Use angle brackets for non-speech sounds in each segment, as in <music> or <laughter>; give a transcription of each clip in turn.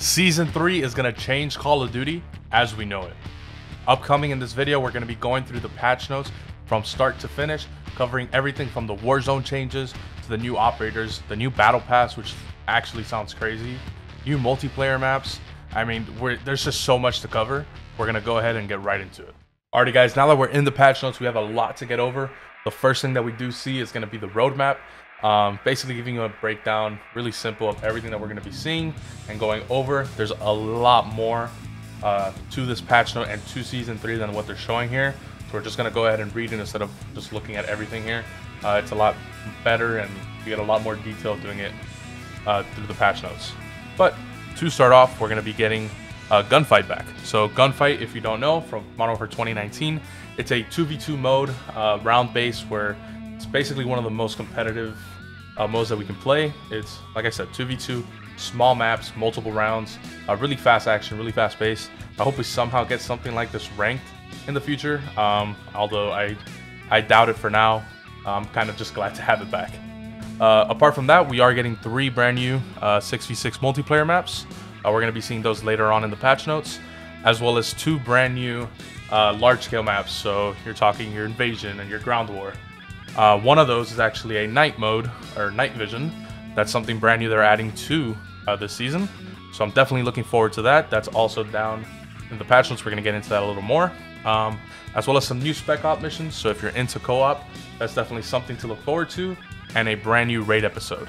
Season 3 is going to change Call of Duty as we know it. Upcoming in this video, we're going to be going through the patch notes from start to finish, covering everything from the Warzone changes to the new operators, the new Battle Pass, which actually sounds crazy, new multiplayer maps. I mean, there's just so much to cover. We're going to go ahead and get right into it. Alrighty guys, now that we're in the patch notes, we have a lot to get over. The first thing that we do see is going to be the roadmap. Um, basically giving you a breakdown, really simple, of everything that we're going to be seeing and going over. There's a lot more uh, to this patch note and to Season 3 than what they're showing here. So we're just going to go ahead and read it instead of just looking at everything here. Uh, it's a lot better and you get a lot more detail doing it uh, through the patch notes. But to start off, we're going to be getting uh, Gunfight back. So Gunfight, if you don't know, from Modern Warfare 2019, it's a 2v2 mode, uh, round base, where it's basically one of the most competitive uh, modes that we can play. It's, like I said, 2v2, small maps, multiple rounds, uh, really fast action, really fast pace. I hope we somehow get something like this ranked in the future, um, although I, I doubt it for now. I'm kind of just glad to have it back. Uh, apart from that, we are getting three brand new 6v6 uh, multiplayer maps. Uh, we're going to be seeing those later on in the patch notes, as well as two brand new uh, large-scale maps. So you're talking your invasion and your ground war. Uh, one of those is actually a night mode or night vision. That's something brand new they're adding to uh, this season. So I'm definitely looking forward to that. That's also down in the patch notes. We're going to get into that a little more. Um, as well as some new spec op missions. So if you're into co-op, that's definitely something to look forward to. And a brand new raid episode.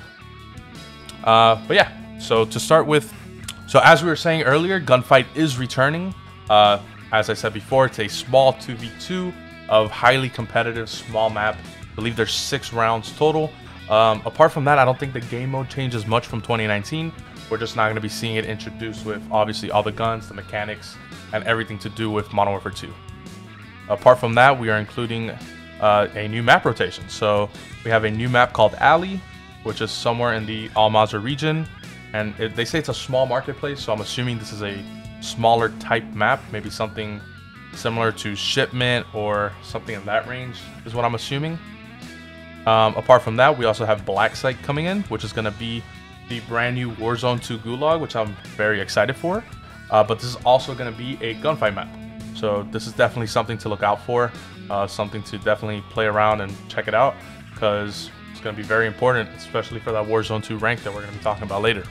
Uh, but yeah, so to start with, so as we were saying earlier, Gunfight is returning. Uh, as I said before, it's a small 2v2 of highly competitive small map believe there's six rounds total. Um, apart from that, I don't think the game mode changes much from 2019. We're just not going to be seeing it introduced with obviously all the guns, the mechanics, and everything to do with Modern Warfare 2. Apart from that, we are including uh, a new map rotation. So we have a new map called Alley, which is somewhere in the Al Mazrah region. And it, they say it's a small marketplace, so I'm assuming this is a smaller type map, maybe something similar to Shipment or something in that range, is what I'm assuming. Um, apart from that, we also have Black Site coming in, which is going to be the brand new Warzone 2 Gulag, which I'm very excited for. Uh, but this is also going to be a gunfight map. So this is definitely something to look out for, uh, something to definitely play around and check it out, because it's going to be very important, especially for that Warzone 2 rank that we're going to be talking about later.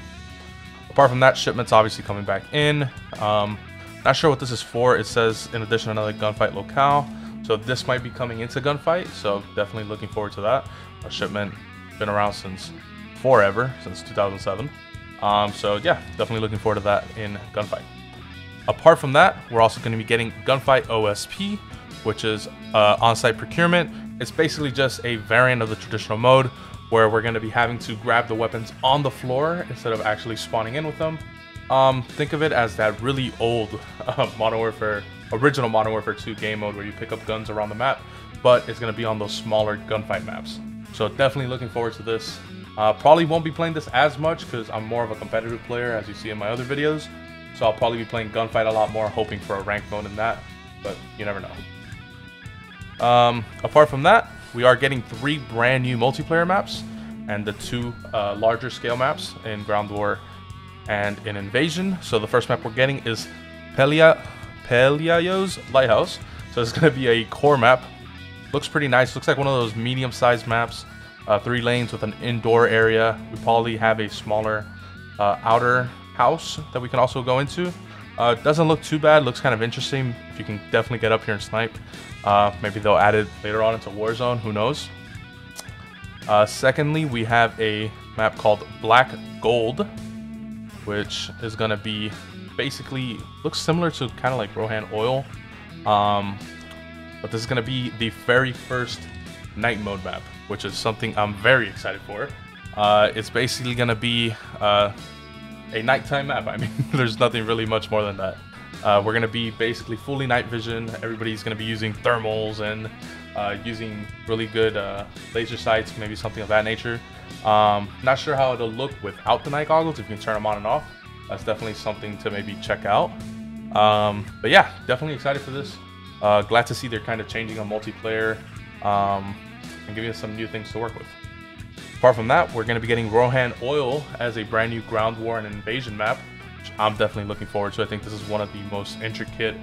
Apart from that, shipment's obviously coming back in. Um, not sure what this is for. It says, in addition, another gunfight locale. So this might be coming into Gunfight, so definitely looking forward to that. A shipment been around since forever, since 2007. Um, so yeah, definitely looking forward to that in Gunfight. Apart from that, we're also going to be getting Gunfight OSP, which is uh, on-site procurement. It's basically just a variant of the traditional mode where we're going to be having to grab the weapons on the floor instead of actually spawning in with them. Um, think of it as that really old <laughs> uh, Modern Warfare original Modern Warfare 2 game mode where you pick up guns around the map, but it's going to be on those smaller gunfight maps. So definitely looking forward to this. Uh, probably won't be playing this as much because I'm more of a competitive player as you see in my other videos. So I'll probably be playing gunfight a lot more, hoping for a rank mode in that, but you never know. Um, apart from that, we are getting three brand new multiplayer maps and the two uh, larger scale maps in Ground War and in Invasion. So the first map we're getting is Pelia Pelayo's Lighthouse. So it's <laughs> going to be a core map. Looks pretty nice. Looks like one of those medium-sized maps. Uh, three lanes with an indoor area. We probably have a smaller uh, outer house that we can also go into. Uh, doesn't look too bad. Looks kind of interesting. If you can definitely get up here and snipe. Uh, maybe they'll add it later on into Warzone. Who knows? Uh, secondly, we have a map called Black Gold, which is going to be basically looks similar to kind of like Rohan Oil. Um, but this is going to be the very first night mode map, which is something I'm very excited for. Uh, it's basically going to be uh, a nighttime map. <laughs> I mean, there's nothing really much more than that. Uh, we're going to be basically fully night vision. Everybody's going to be using thermals and uh, using really good uh, laser sights, maybe something of that nature. Um, not sure how it'll look without the night goggles, if you can turn them on and off that's definitely something to maybe check out. Um, but yeah, definitely excited for this. Uh, glad to see they're kind of changing on multiplayer um, and giving us some new things to work with. Apart from that, we're going to be getting Rohan Oil as a brand new ground war and invasion map. which I'm definitely looking forward to. I think this is one of the most intricate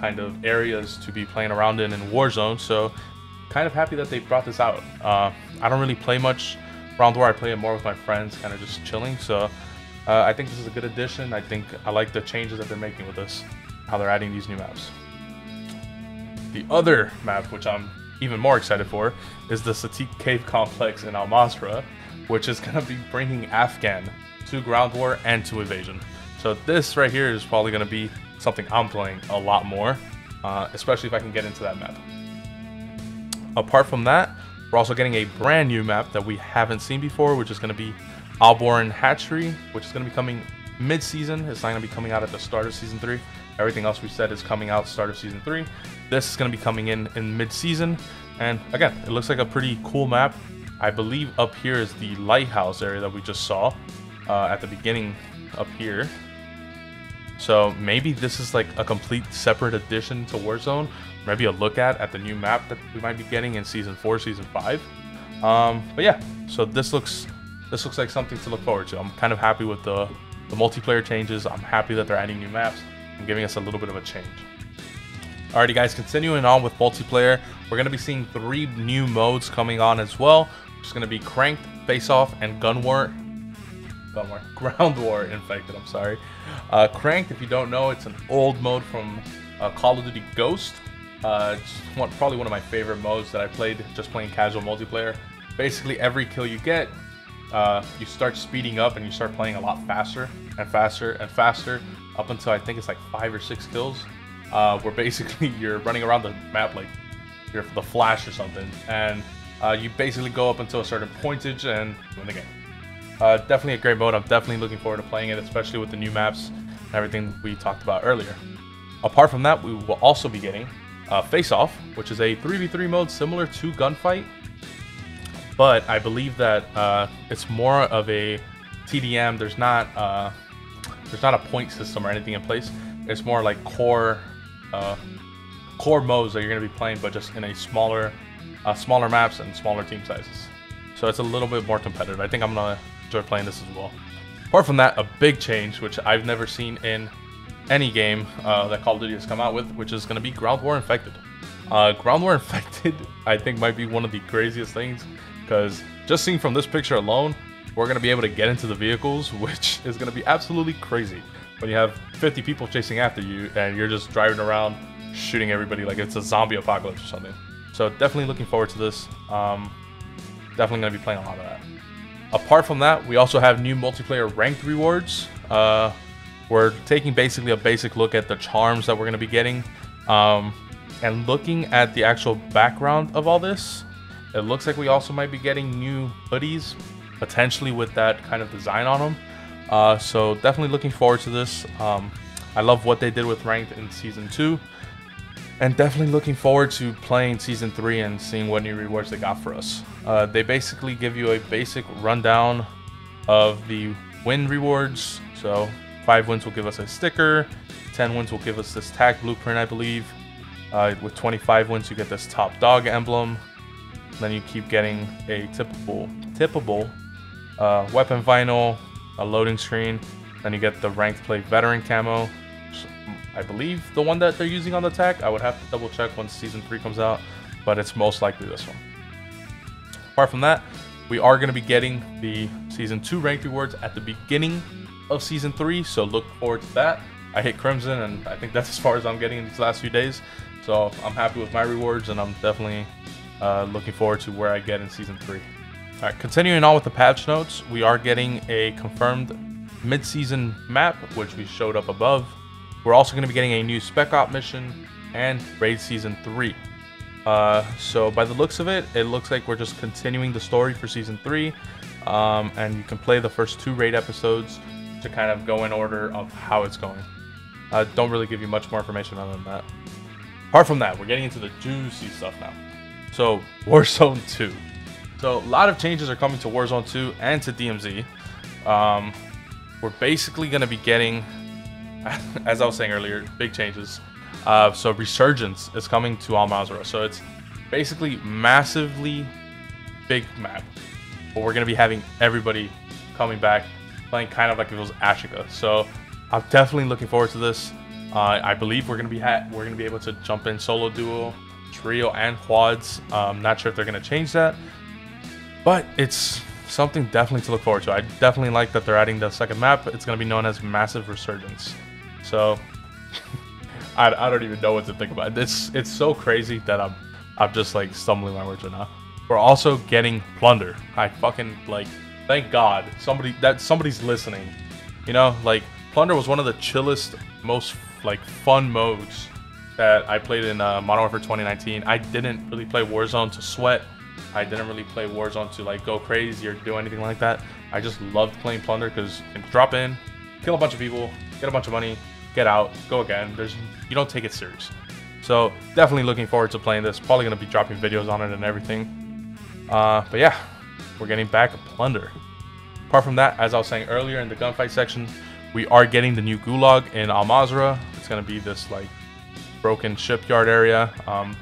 kind of areas to be playing around in in Warzone. So kind of happy that they brought this out. Uh, I don't really play much Ground War. I play it more with my friends, kind of just chilling. So uh, I think this is a good addition. I think I like the changes that they're making with this, how they're adding these new maps. The other map, which I'm even more excited for, is the Sattiq Cave Complex in Al Mazrah, which is <laughs> going to be bringing Afghan to Ground War and to Evasion. So this right here is probably going to be something I'm playing a lot more, uh, especially if I can get into that map. Apart from that, we're also getting a brand new map that we haven't seen before, which is going to be Alboran Hatchery, which is going to be coming mid-season. It's not going to be coming out at the start of Season 3. Everything else we said is coming out start of Season 3. This is going to be coming in in mid-season. And again, it looks like a pretty cool map. I believe up here is the lighthouse area that we just saw uh, at the beginning up here. So maybe this is like a complete separate addition to Warzone. Maybe a look at at the new map that we might be getting in Season 4, Season 5. Um, but yeah, so this looks this looks like something to look forward to. I'm kind of happy with the, the multiplayer changes. I'm happy that they're adding new maps and giving us a little bit of a change. Alrighty guys, continuing on with multiplayer, we're going to be seeing three new modes coming on as well. It's going to be Cranked, Face Off, and Gun War. Gun War. <laughs> Ground War Infected, I'm sorry. Uh, Cranked, if you don't know, it's an old mode from uh, Call of Duty Ghost. Uh, it's one, probably one of my favorite modes that I played just playing casual multiplayer. Basically, every kill you get, uh, you start speeding up and you start playing a lot faster and faster and faster up until I think it's like five or six kills. Uh, where <laughs> basically you're running around the map like you're the Flash or something, and uh, you basically go up until a certain pointage and win the game. Uh, definitely a great mode. I'm definitely looking forward to playing it, especially with the new maps and everything we talked about earlier. Apart from that, we will also be getting uh, Face Off, which is a 3v3 mode similar to Gunfight, but I believe that uh, it's more of a TDM. There's not uh, there's not a point system or anything in place. It's more like core uh, core modes that you're going to be playing, but just in a smaller uh, smaller maps and smaller team sizes. So it's a little bit more competitive. I think I'm gonna enjoy playing this as well. Apart from that, a big change which I've never seen in any game uh, that Call of Duty has come out with, which is going to be Ground War Infected. Uh, Ground War <laughs> Infected, I think, might be one of the craziest things because just seeing from this picture alone, we're going to be able to get into the vehicles, <laughs> which is going to be absolutely crazy when you have 50 people chasing after you and you're just driving around shooting everybody like it's a zombie apocalypse or something. So definitely looking forward to this. Um, definitely going to be playing a lot of that. Apart from that, we also have new multiplayer ranked rewards. Uh, we're taking basically a basic look at the charms that we're going to be getting. Um, and looking at the actual background of all this, it looks like we also might be getting new hoodies, potentially with that kind of design on them. Uh, so definitely looking forward to this. Um, I love what they did with ranked in season two, and definitely looking forward to playing season three and seeing what new rewards they got for us. Uh, they basically give you a basic rundown of the win rewards. So five wins will give us a sticker, 10 wins will give us this tag blueprint, I believe. Uh, with 25 wins, you get this top dog emblem. Then you keep getting a typical, tippable uh, weapon vinyl, a loading screen. Then you get the ranked play veteran camo. I believe the one that they're using on the tag. I would have to double check once season three comes out, but it's most likely this one. Apart from that, we are going to be getting the season two ranked rewards at the beginning of season three, so look forward to that. I hit Crimson, and I think that's as far as I'm getting in these last few days. So I'm happy with my rewards, and I'm definitely uh, looking forward to where I get in season three. All right, continuing on with the patch notes, we are getting a confirmed mid-season map, which we showed up above. We're also going to be getting a new Spec Op mission and Raid Season 3. Uh, so by the looks of it, it looks like we're just continuing the story for Season 3. Um, and you can play the first two Raid episodes to kind of go in order of how it's going. Uh, don't really give you much more information other than that. Apart from that, we're getting into the juicy stuff now. So, Warzone 2. So, a lot of changes are coming to Warzone 2 and to DMZ. Um, we're basically going to be getting, <laughs> as I was saying earlier, big changes. Uh, so, Resurgence is coming to Al Mazrah. So, it's basically massively big map. But we're going to be having everybody coming back playing kind of like it was Ashika. So I'm definitely looking forward to this. Uh, I believe we're gonna be we're gonna be able to jump in solo duo, trio, and quads. I'm um, not sure if they're gonna change that, but it's something definitely to look forward to. I definitely like that they're adding the second map. It's gonna be known as Massive Resurgence. So <laughs> I, I don't even know what to think about it. It's it's so crazy that I'm I'm just like stumbling my words right now. We're also getting plunder. I fucking like thank God somebody that somebody's listening. You know, like plunder was one of the chillest, most like fun modes that I played in uh, Modern Warfare 2019. I didn't really play Warzone to sweat. I didn't really play Warzone to like go crazy or do anything like that. I just loved playing plunder because you can drop in, kill a bunch of people, get a bunch of money, get out, go again. There's you don't take it serious. So definitely looking forward to playing this. Probably gonna be dropping videos on it and everything. Uh, but yeah, we're getting back Plunder. Apart from that, as I was saying earlier in the gunfight section, we are getting the new Gulag in Al Mazrah. It's gonna be this like broken shipyard area. Um,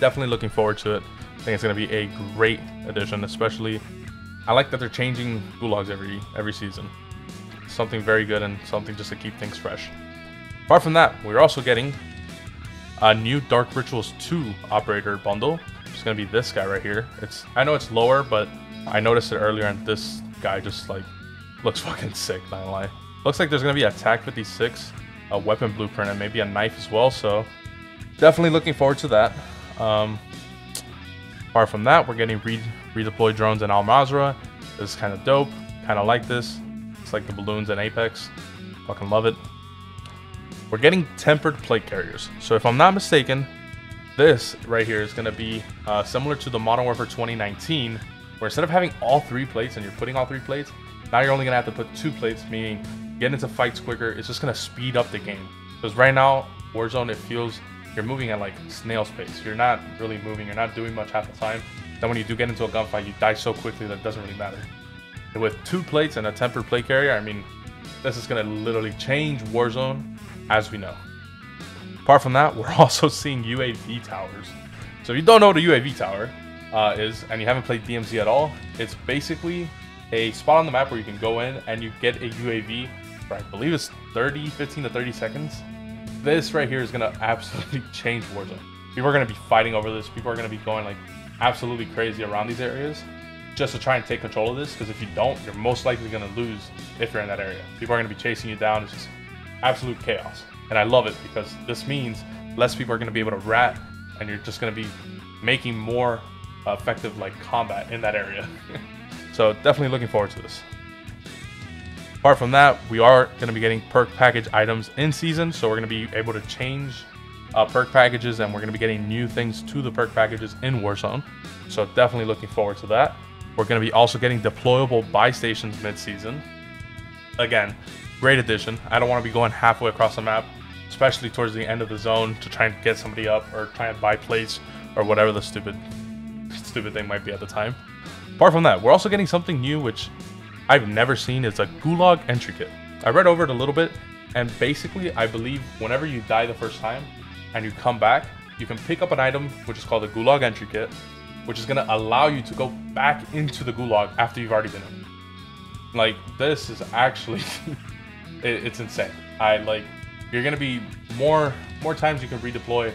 definitely looking forward to it. I think it's gonna be a great addition, especially. I like that they're changing Gulags every every season something very good and something just to keep things fresh. Apart from that, we're also getting a new Dark Rituals 2 operator bundle. It's gonna be this guy right here. It's I know it's lower, but I noticed it earlier and this guy just like looks <laughs> fucking sick, not gonna lie. Looks like there's gonna be a TAC 56, a weapon blueprint, and maybe a knife as well, so definitely looking forward to that. Um, apart from that, we're getting re redeployed drones in Al Mazrah. This is kind of dope. Kind of like this. It's like the balloons in Apex. Fucking love it. We're getting tempered plate carriers. So if I'm not mistaken, this right here is going to be uh, similar to the Modern Warfare 2019, where instead of having all three plates and you're putting all three plates, now you're only going to have to put two plates, meaning getting into fights quicker. It's just to speed up the game. Because right now, Warzone, it feels you're moving at like snail's pace. You're not really moving. You're not doing much half the time. Then when you do get into a gunfight, you die so quickly that it doesn't really matter with two plates and a tempered plate carrier, I mean, this is to literally change Warzone as we know. Apart from that, <laughs> we're also seeing UAV towers. So if you don't know what a UAV tower uh, is, and you haven't played DMZ at all, it's basically a spot on the map where you can go in and you get a UAV I believe it's 30, 15 to 30 seconds. This right here is going <laughs> to absolutely change Warzone. People are going to be fighting over this. People are going to be going like absolutely crazy around these areas just to try and take control of this because if you don't, you're most likely going to lose if you're in that area. People are going to be chasing you down. It's just absolute chaos. And I love it because this means less people are going to be able to rat and you're just going to be making more effective like combat in that area. <laughs> so definitely looking forward to this. Apart from that, we are going to be getting perk package items in season, so we're going to be able to change uh, perk packages and we're going to be getting new things to the perk packages in Warzone. So definitely looking forward to that. We're going to be also getting deployable buy stations mid-season. Again, great addition. I don't want to be going halfway across the map, especially towards the end of the zone to try and get somebody up or try and buy plates or whatever the stupid, stupid thing might be at the time. Apart from that, we're also getting something new which I've never seen. It's a Gulag entry kit. I read over it a little bit, and basically, I believe whenever you die the first time and you come back, you can pick up an item which is called a Gulag entry kit, which is to allow you to go back into the gulag after you've already been in. Like this is actually, <laughs> it, it's insane. I like, you're to be more more times you can redeploy.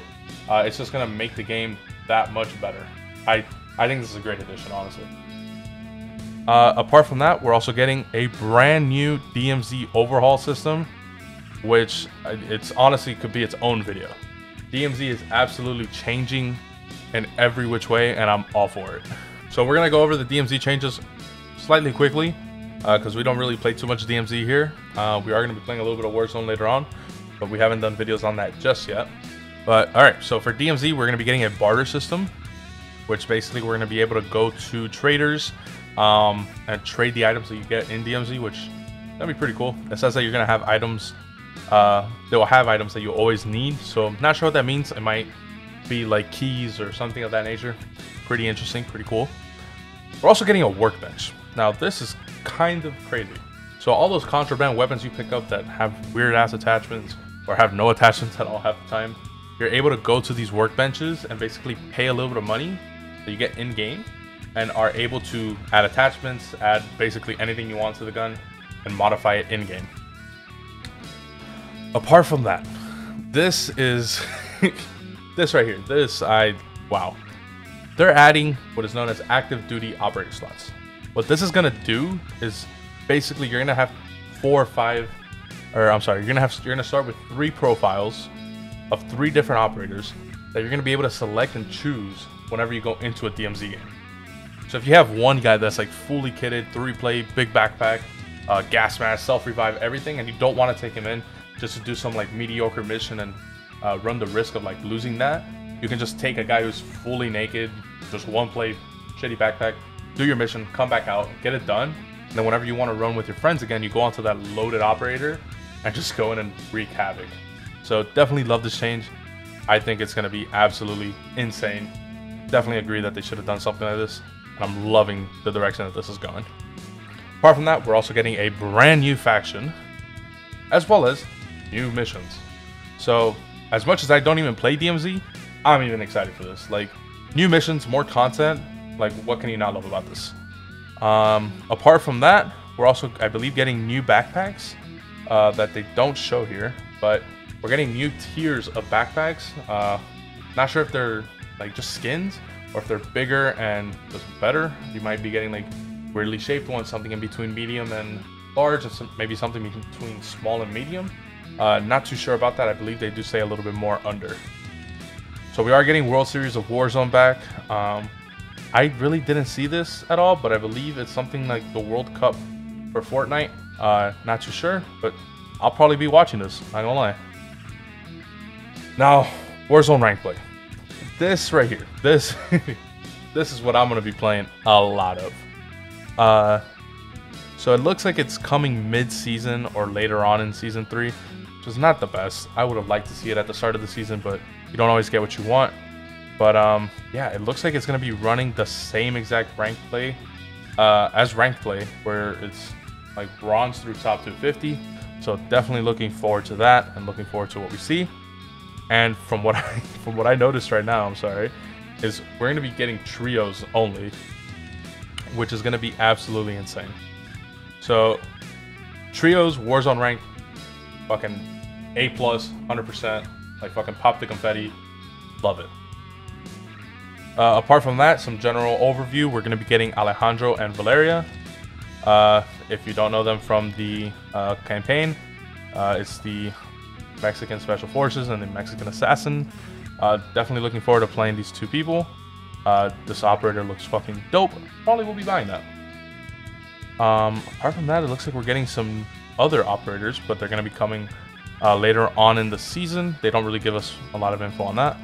Uh, it's just to make the game that much better. I I think this is a great addition, honestly. Uh, apart from that, we're also getting a brand new DMZ overhaul system, which uh, it's honestly could be its own video. DMZ is absolutely changing in every which way, and I'm all for it. So we're gonna go over the DMZ changes slightly quickly, because uh, we don't really play too much DMZ here. Uh, we are gonna be playing a little bit of Warzone later on, but we haven't done videos on that just yet. But all right, so for DMZ, we're gonna be getting a barter system, which basically we're gonna be able to go to traders um, and trade the items that you get in DMZ, which that'd be pretty cool. It says that you're gonna have items. Uh, they will have items that you always need. So I'm not sure what that means. It might be like keys or something of that nature. Pretty interesting, pretty cool. We're also getting a workbench. Now this is kind of crazy. So all those contraband weapons you pick up that have weird ass attachments or have no <laughs> attachments at all half the time, you're able to go to these workbenches and basically pay a little bit of money that you get in game and are able to add attachments, add basically anything you want to the gun and modify it in game. apart from that, this is <laughs> this right here. This I wow. They're adding what is known as active duty operator slots. What this is gonna do is basically you're gonna have four or five, or I'm sorry, you're gonna have you're gonna start with three profiles of three different operators that you're gonna be able to select and choose whenever you go into a DMZ game. So if you have one guy that's like fully kitted, three play, big backpack, uh, gas mask, self revive, everything, and you don't want to take him in just to do some like mediocre mission and uh, run the risk of like losing that, you can just take a guy who's fully naked, just one play, shitty backpack, do your mission, come back out, get it done, and then whenever you want to run with your friends again, you go onto that loaded operator and just go in and wreak havoc. So definitely love this change. I think it's going to be absolutely insane. Definitely agree that they should have done something like this. I'm loving the direction that this is going. Apart from that, we're also getting a brand new faction, as well as new missions. So as much as I don't even play DMZ, I'm even excited for this. Like, new missions, more content. Like, what can you not love about this? Um, apart from that, we're also, I believe, getting new backpacks uh, that they don't show here, but we're getting new tiers of backpacks. Uh, not sure if they're like just skins or if they're bigger and just better. You might be getting like weirdly shaped ones, something in between medium and large, and some, maybe something between small and medium. Uh, not too sure about that. I believe they do say a little bit more under. So we are getting World Series of Warzone back. Um, I really didn't see this at all, but I believe it's something like the World Cup for Fortnite. Uh, not too sure, but I'll probably be watching this. Not gonna lie. Now, Warzone rank play. This right here. This <laughs> this is what I'm gonna be playing a lot of. Uh, so it looks like it's coming mid-season or later on in season three which is not the best. I would have liked to see it at the start of the season, but you don't always get what you want. But um, yeah, it looks like it's to be running the same exact rank play uh, as ranked play, where it's like bronze through top 250. So definitely looking forward to that and looking forward to what we see. And from what <laughs> I from what I noticed right now, I'm sorry, is we're going to be getting trios only, which is going to be absolutely insane. So trios, Warzone rank, fucking a plus, 100%. Like fucking pop the confetti. Love it. Uh, apart from that, some general overview. We're going to be getting Alejandro and Valeria. Uh, if you don't know them from the uh, campaign, uh, it's the Mexican Special Forces and the Mexican Assassin. Uh, definitely looking forward to playing these two people. Uh, this operator looks fucking dope. Probably will be buying that. Um, apart from that, it looks like we're getting some other operators, but they're going to be coming uh, later on in the season. They don't really give us a lot of info on that.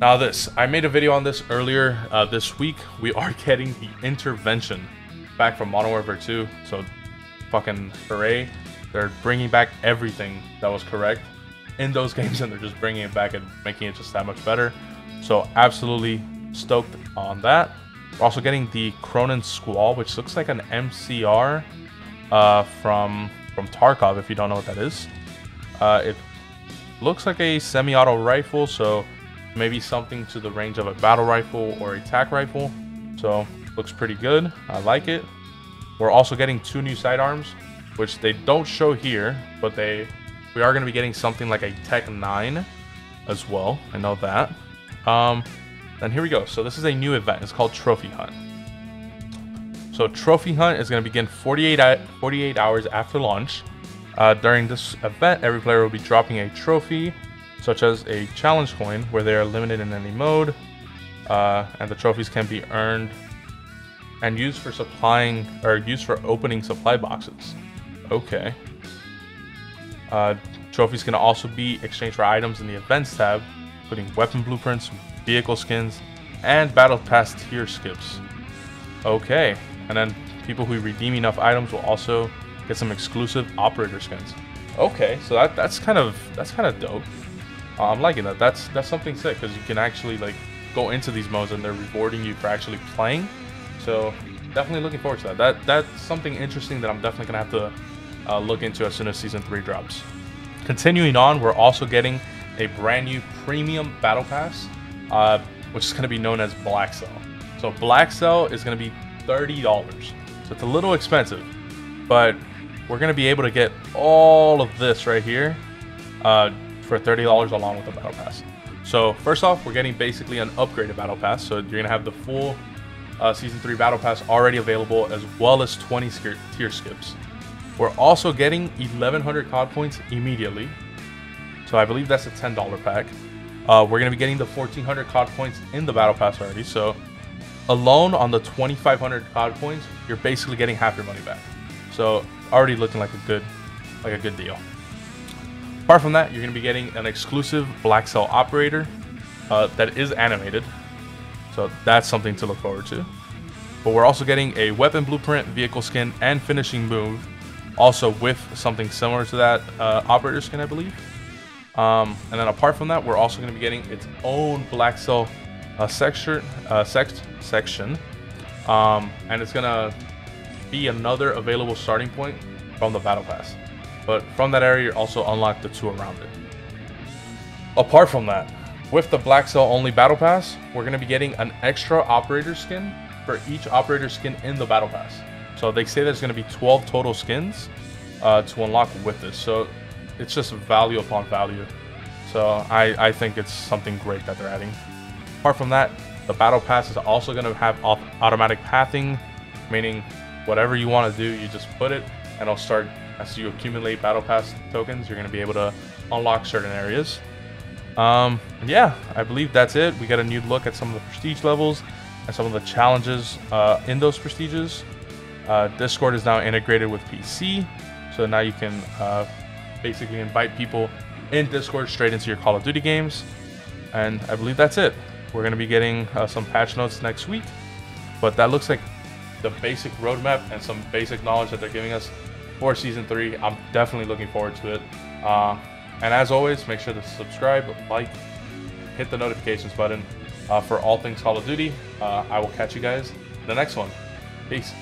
Now this, I made a video on this earlier uh, this week. We <laughs> are getting the intervention back from Modern Warfare 2. So fucking hooray. They're bringing back everything that was correct in those <laughs> games and they're just bringing it back and making it just that much better. So absolutely stoked on that. We're also getting the Cronen Squall, which looks like an MCR uh, from from Tarkov. If you don't know what that is, uh, it looks like a semi-auto rifle, so maybe something to the range of a battle rifle or a tac rifle. So looks pretty good. I like it. We're also getting two new sidearms, which they don't show here, but they we are going to be getting something like a Tech 9 as well. I know that. Um, then here we go. So this is a new event. It's called Trophy Hunt. So Trophy Hunt is going to begin 48, 48 hours after launch. Uh, during this event, every player will be dropping a trophy, such as a challenge coin, where they are limited in any mode, uh, and the trophies can be earned and used for supplying or used for opening supply boxes. Okay. Uh, trophies can also be exchanged for items in the events tab, including weapon blueprints, vehicle skins, and battle pass tier skips. Okay, and then people who redeem enough items will also get some exclusive operator skins. Okay, so that that's kind of that's kind of dope. Uh, I'm liking that. That's that's something sick because you can actually like go into these modes and they're rewarding you for actually playing. So definitely looking forward to that. That that's something interesting that I'm definitely gonna have to uh, look into as soon as season three drops. Continuing on, we're also getting a brand new premium battle pass, uh, which is gonna be known as Black Cell. So Black Cell is gonna be $30. So it's a little expensive, but we're to be able to get all of this right here uh, for $30 along with the Battle Pass. So first off, we're getting basically an upgraded Battle Pass. So you're gonna have the full uh, Season 3 Battle Pass already available, as well as 20 tier skips. We're also getting 1100 COD points immediately. So I believe that's a $10 pack. Uh, we're going to be getting the 1400 COD points in the Battle Pass already. So alone on the 2500 COD points, you're basically getting half your money back. So already looking like a good, like a good deal. Apart from that, you're going to be getting an exclusive Black Cell operator uh, that is animated. So that's something to look forward to. But we're also getting a weapon blueprint, vehicle skin, and finishing move. Also with something similar to that uh, operator skin, I believe. Um, and then apart from that, we're also going to be getting its own Black Cell uh, section, uh, sex section. Um, and it's going to be another available starting point from the Battle Pass. But from that area, you also unlock the two around it. Apart from that, with the Black Cell only Battle Pass, we're going to be getting an extra operator skin for each operator skin in the Battle Pass. So they say there's going to be 12 total skins uh, to unlock with this. So it's just value upon value. So I, I think it's something great that they're adding. Apart from that, the Battle Pass is also going to have automatic pathing, meaning whatever you want to do, you just put it and it'll start as you accumulate Battle Pass tokens, you're going to be able to unlock certain areas. Um, yeah, I believe that's it. We got a new look at some of the prestige levels and some of the challenges uh, in those prestiges. Uh, Discord is now integrated with PC, so now you can uh, basically invite people in Discord straight into your Call of Duty games. And I believe that's it. We're going to be getting uh, some patch notes next week, but that looks like the basic roadmap and some basic knowledge that they're giving us for season three. I'm definitely looking forward to it. And as always, make sure to subscribe, like, hit the notifications button uh, for all things Call of Duty. Uh, I will catch you guys in the next one. Peace.